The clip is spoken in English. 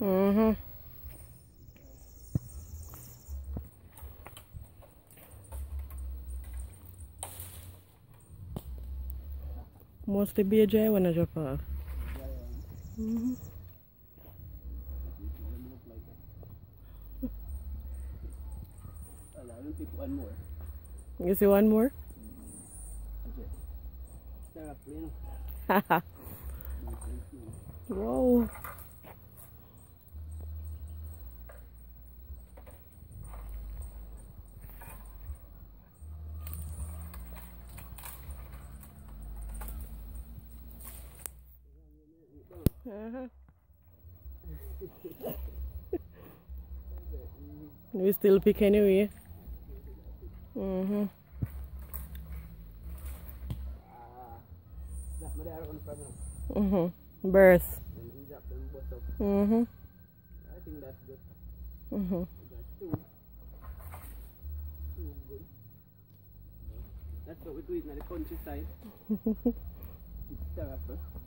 Mm-hmm. Mostly BJ when I drop off. Mm-hmm. Wala, I will pick one more. You see one more? Okay. Sarap rin. Haha. Whoa. Uh-huh. we still pick anyway. Mm-hmm. Ah, on from now. Mm-hmm. Birth. And we drop them. Mm-hmm. I think that's good. Mm-hmm. We got two. Two good. That's what we do in the countryside. It's therapy.